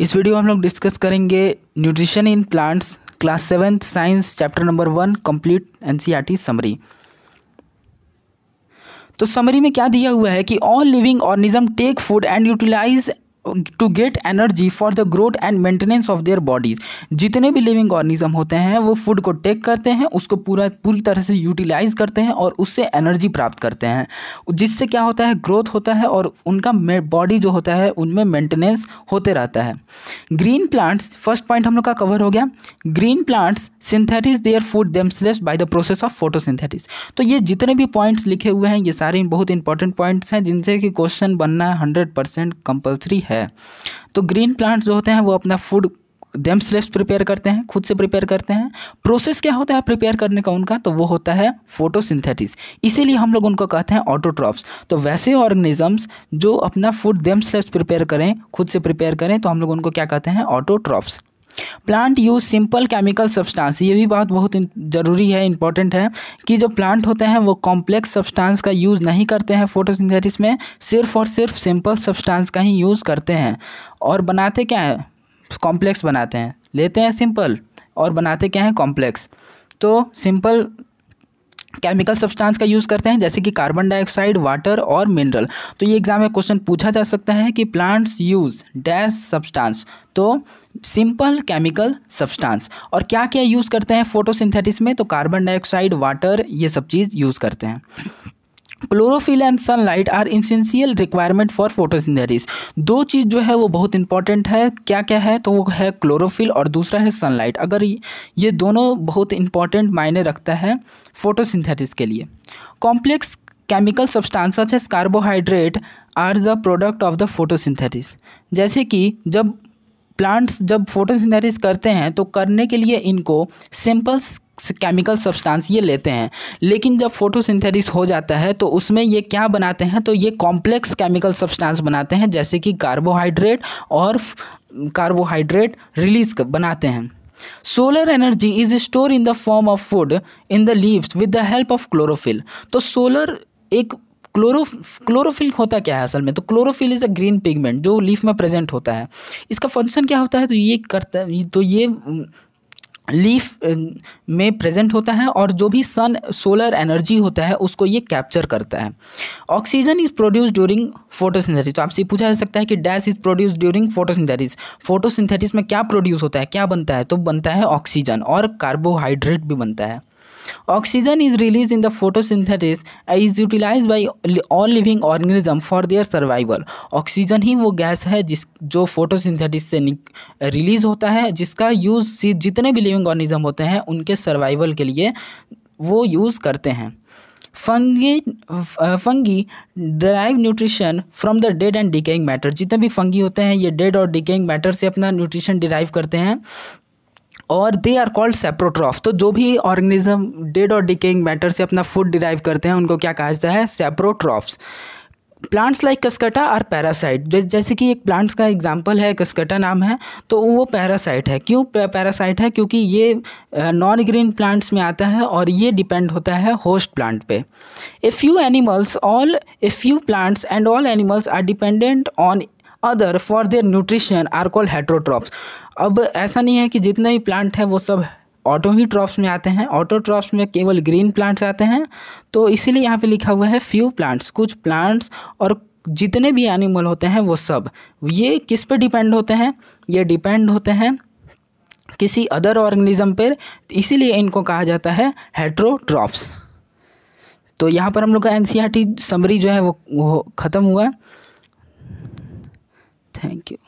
इस वीडियो में हम लोग डिस्कस करेंगे nutrition in plants, class seventh science, chapter number one, complete NCERT summary. तो समरी में क्या दिया हुआ है कि all living organism take food and utilise to get energy for the growth and maintenance of their bodies जितने भी living organism होते हैं, वो फ़ूड को टेक करते हैं, उसको पूरा, पूरी तरह से यूटिलाइज करते हैं और उससे एनर्जी प्राप्त करते हैं। जिससे क्या होता है ग्रोथ होता है और उनका बॉडी जो होता है, उनमें मेंटेनेंस होते रहता है। ग्रीन प्लांट्स फ़र्स्ट पॉइंट हम लोग का कवर हो गया। Green plants synthesise their food themselves by the process of photosynthesis तो ये जितने भी पॉइंट्स लिखे हुए हैं, ये सारे बहुत इंपॉर्टेंट पॉइंट्स हैं, जिनसे कि क्वेश्चन बनना हंड्रेड परसेंट कंपल्सरी है। है। तो ग्रीन प्लांट्स जो होते हैं, वो अपना फ़ूड देम स्लेप्स प्रिपेयर करते हैं, खुद से प्रिपेयर करते हैं। प्रोसेस क्या होता है प्रिपेयर करने का उनका? तो वो होता है फोटोसिंथेटिस इसीलिए हम लोग उनको कहते हैं ऑटोट्रॉप्स तो वैसे ऑर्गेनिजम्स जो अपना फ़ूड देम स्लेप्स प्रिपेयर करें, खुद से प्रिपेयर करें तो हम लोग उनको क्या कहते हैं? Autotrophs plant use simple chemical substance ये भी बात बहुत ज़रूरी है इंपॉर्टेंट है कि जो प्लांट होते हैं, वो कॉम्प्लेक्स सब्सटेंस का यूज़ नहीं करते हैं फोटोसिंथेसिस में, सिर्फ़ और सिर्फ़ सिंपल सब्सटेंस का ही यूज़ करते हैं। और बनाते क्या है? कॉम्प्लेक्स बनाते हैं। लेते हैं सिंपल और बनाते क्या हैं? कॉम्प्लेक्स तो सिंपल केमिकल सब्सटेंस का यूज़ करते हैं, जैसे कि कार्बन डाइऑक्साइड वाटर और मिनरल तो ये एग्ज़ाम में क्वेश्चन पूछा जा सकता है कि प्लांट्स यूज़ डैश सब्सटेंस तो सिंपल केमिकल सब्सटेंस और क्या क्या यूज़ करते हैं फोटोसिंथेटिस में? तो कार्बन डाइऑक्साइड वाटर ये सब चीज़ यूज़ करते हैं. Chlorophyll and sunlight are essential requirement for photosynthesis दो चीज़ जो है वो बहुत इंपॉर्टेंट है। क्या क्या है? तो वो है क्लोरोफिल और दूसरा है सनलाइट अगर ये दोनों बहुत इंपॉर्टेंट मायने रखता है फोटोसिंथेसिस के लिए। Complex chemical substance as carbohydrate are the product of the photosynthesis जैसे कि जब प्लांट्स जब फोटोसिंथेसिस करते हैं तो करने के लिए इनको सिंपल केमिकल सब्सटेंस ये लेते हैं। लेकिन जब फोटोसिंथेसिस हो जाता है तो उसमें ये क्या बनाते हैं? तो ये कॉम्प्लेक्स केमिकल सब्सटेंस बनाते हैं, जैसे कि कार्बोहाइड्रेट और कार्बोहाइड्रेट रिलीज़ बनाते हैं। Solar energy is store in the form of food in the leaves with the help of chlorophyll तो सोलर एक क्लोरो क्लोरोफिल होता क्या है असल में? तो chlorophyll is a green pigment जो लीफ में प्रेजेंट होता है। इसका फ़ंक्शन क्या होता है? तो ये करता है तो ये लीफ में प्रेजेंट होता है और जो भी सन, सोलर एनर्जी होता है, उसको ये कैप्चर करता है। Oxygen is produce during photosynthesis तो आपसे पूछा जा सकता है कि dash is produce during photosynthesis photosynthesis में क्या प्रोड्यूस होता है, क्या बनता है? तो बनता है ऑक्सीजन और कार्बोहाइड्रेट भी बनता है। Oxygen is released in the photosynthesis is utilized by all living organism for their survival. Oxygen ही वो गैस है जिस, जो फोटोसिंथेटिस से रिलीज़ होता है, जिसका यूज़ जितने भी लिविंग ऑर्गेनिज्म होते हैं, उनके सर्वाइवल के लिए वो यूज़ करते हैं। Fungi fungi derive nutrition from the dead and decaying matter जितने भी फंगी होते हैं, ये डेड और डिकेइंग मैटर से अपना न्यूट्रिशन डिराइव करते हैं। और दे आर कॉल्ड सेप्रोट्रॉफ तो जो भी ऑर्गेनिज्म डेड और डिकेइंग मैटर से अपना फ़ूड डिराइव करते हैं, उनको क्या कहा जाता है? सेप्रोट्रॉफ्स प्लांट्स लाइक कस्कटा और पैरासाइट जैसे कि एक प्लांट्स का एग्जांपल है कस्कटा नाम है तो वो पैरासाइट है. क्यों पैरासाइट है? क्योंकि ये नॉन ग्रीन प्लांट्स में आता है और ये डिपेंड होता है होस्ट प्लांट पे. A few animals all a few plants and all animals are dependent on other for their nutrition are call heterotrophs अब ऐसा नहीं है कि जितने भी प्लांट हैं वो सब ऑटो ही ट्रॉप्स में आते हैं। ऑटो ट्रॉप्स में केवल ग्रीन प्लांट्स आते हैं। तो इसीलिए यहाँ पे लिखा हुआ है फ्यू प्लांट्स कुछ प्लांट्स और जितने भी एनिमल होते हैं वो सब। ये किस पे डिपेंड होते हैं? ये डिपेंड होते हैं किसी अदर ऑर्गेनिज्म पर। इसीलिए इनको कहा जाता है हेट्रोट्रॉप्स तो यहाँ पर हम लोग का एन समरी जो है वो वो ख़त्म हुआ। Thank you.